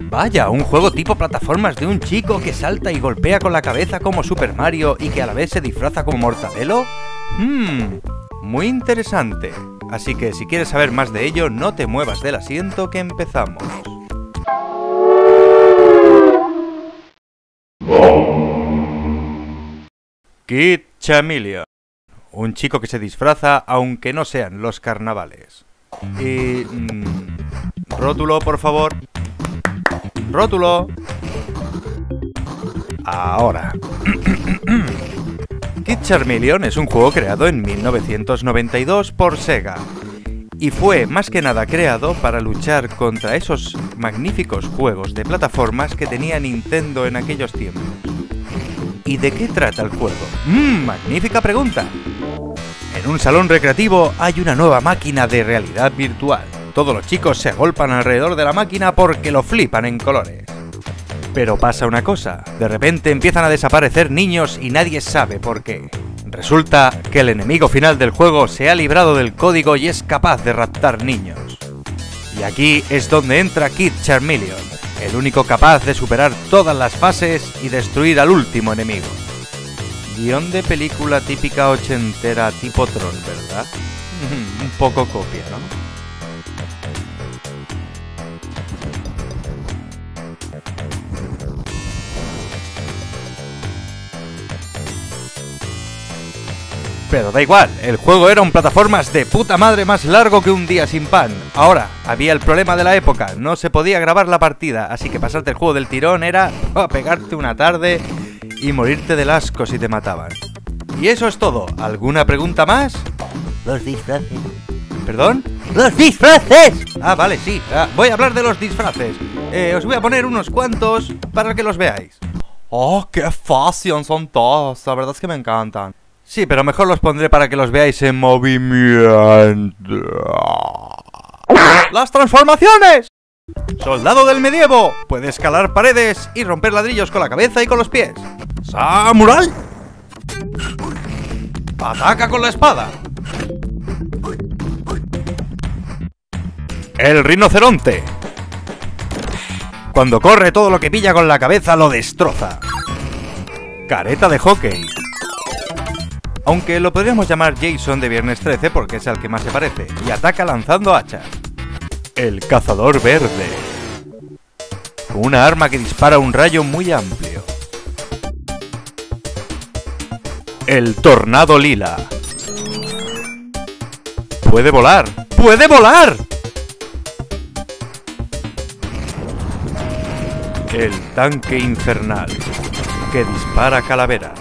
Vaya, un juego tipo plataformas de un chico que salta y golpea con la cabeza como Super Mario y que a la vez se disfraza como Mortadelo. Hmm, muy interesante. Así que si quieres saber más de ello, no te muevas del asiento que empezamos. Kid Chameleon. Un chico que se disfraza aunque no sean los carnavales. Y... mm, rótulo, por favor. Rótulo. Ahora. Kid Charmeleon es un juego creado en 1992 por Sega. Y fue más que nada creado para luchar contra esos magníficos juegos de plataformas que tenía Nintendo en aquellos tiempos. ¿Y de qué trata el juego? ¡Mmm! Magnífica pregunta. En un salón recreativo hay una nueva máquina de realidad virtual. Todos los chicos se agolpan alrededor de la máquina porque lo flipan en colores. Pero pasa una cosa, de repente empiezan a desaparecer niños y nadie sabe por qué. Resulta que el enemigo final del juego se ha librado del código y es capaz de raptar niños. Y aquí es donde entra Kid Charmeleon, el único capaz de superar todas las fases y destruir al último enemigo. Guión de película típica ochentera tipo Tron, ¿verdad? Un poco copia, ¿no? Pero da igual, el juego era un plataformas de puta madre más largo que un día sin pan. Ahora, había el problema de la época, no se podía grabar la partida, así que pasarte el juego del tirón era oh, pegarte una tarde y morirte del asco si te mataban. Y eso es todo. ¿Alguna pregunta más? Los disfraces. ¿Perdón? ¡Los disfraces! Ah, vale, sí. Ah, voy a hablar de los disfraces. Eh, os voy a poner unos cuantos para que los veáis. ¡Oh, qué fácil son todos! La verdad es que me encantan. Sí, pero mejor los pondré para que los veáis en movimiento. ¡Las transformaciones! Soldado del medievo. Puede escalar paredes y romper ladrillos con la cabeza y con los pies. ¡Samurai! Ataca con la espada. El rinoceronte. Cuando corre todo lo que pilla con la cabeza lo destroza. Careta de hockey. Aunque lo podríamos llamar Jason de Viernes 13 porque es al que más se parece, y ataca lanzando hachas. El cazador verde. Una arma que dispara un rayo muy amplio. El tornado lila. Puede volar. ¡Puede volar! El tanque infernal, que dispara calaveras.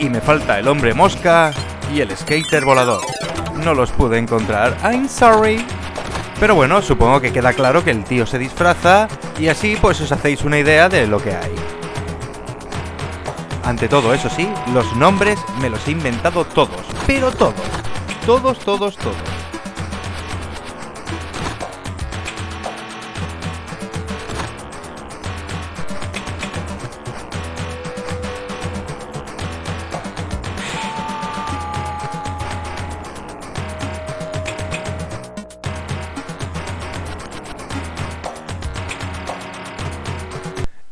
Y me falta el hombre mosca y el skater volador. No los pude encontrar, I'm sorry. Pero bueno, supongo que queda claro que el tío se disfraza y así pues os hacéis una idea de lo que hay. Ante todo, eso sí, los nombres me los he inventado todos, pero todos. Todos, todos, todos.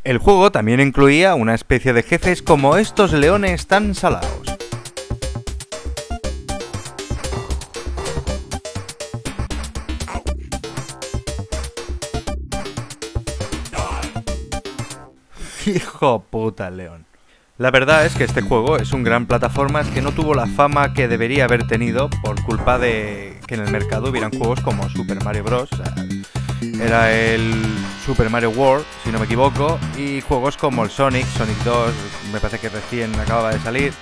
El juego también incluía una especie de jefes como estos leones tan salados. Hijo puta, león. La verdad es que este juego es un gran plataformas que no tuvo la fama que debería haber tenido por culpa de que en el mercado hubieran juegos como Super Mario Bros. Era el Super Mario World, si no me equivoco, y juegos como el Sonic, Sonic 2, me parece que recién acababa de salir,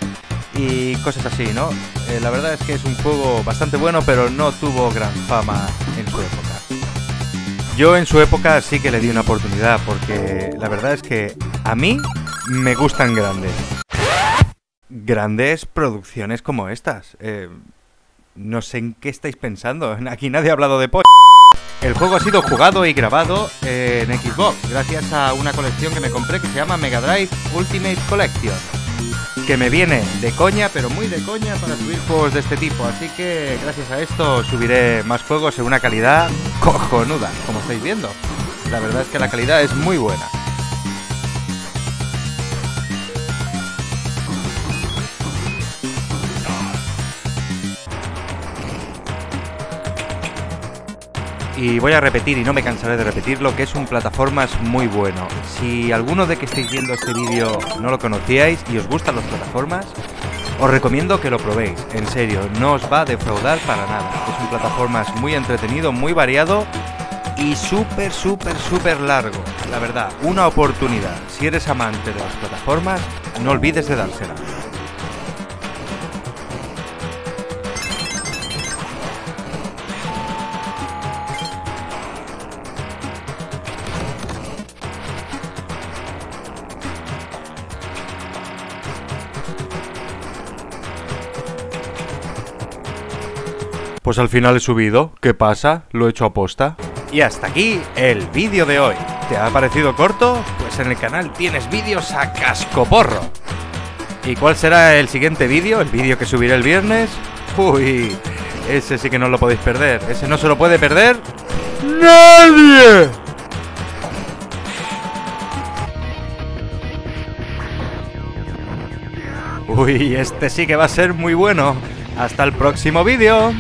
y cosas así, ¿no? Eh, la verdad es que es un juego bastante bueno, pero no tuvo gran fama en su época. Yo en su época sí que le di una oportunidad, porque la verdad es que a mí me gustan grandes. Grandes producciones como estas. Eh, no sé en qué estáis pensando. Aquí nadie ha hablado de pollo. El juego ha sido jugado y grabado en Xbox gracias a una colección que me compré que se llama Mega Drive Ultimate Collection. que me viene de coña, pero muy de coña para subir juegos de este tipo. Así que gracias a esto subiré más juegos en una calidad cojonuda, como estáis viendo. La verdad es que la calidad es muy buena. Y voy a repetir, y no me cansaré de repetirlo, que es un plataformas muy bueno. Si alguno de que estéis viendo este vídeo no lo conocíais y os gustan las plataformas, os recomiendo que lo probéis. En serio, no os va a defraudar para nada. Es un plataformas muy entretenido, muy variado y súper, súper, súper largo. La verdad, una oportunidad. Si eres amante de las plataformas, no olvides de dársela. Pues al final he subido. ¿Qué pasa? Lo he hecho a posta. Y hasta aquí el vídeo de hoy. ¿Te ha parecido corto? Pues en el canal tienes vídeos a cascoporro. ¿Y cuál será el siguiente vídeo? ¿El vídeo que subiré el viernes? Uy, ese sí que no lo podéis perder. Ese no se lo puede perder nadie. Uy, este sí que va a ser muy bueno. Hasta el próximo vídeo.